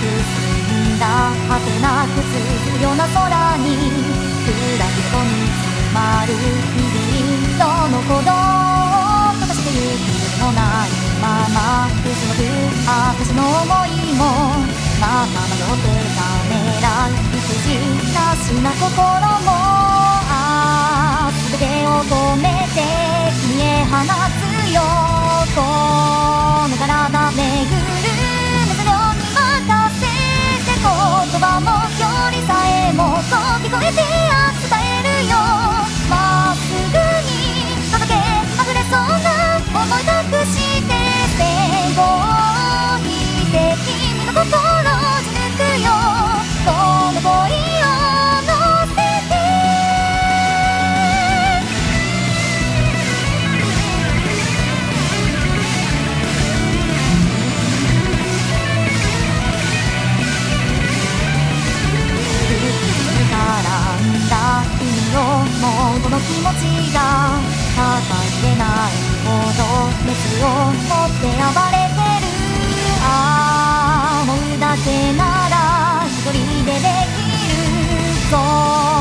澄んだ果てなく続くような空に暗いゲに迫る日々どの鼓動とかしてゆくのないままくすぶく私の思いもまま迷ってためらう不自由なしな心もああ全てを止めて消え放つよ。の気持ちが叩いてな。いほど熱を持って暴れてる。ああ思うだけなら一人でできるぞ。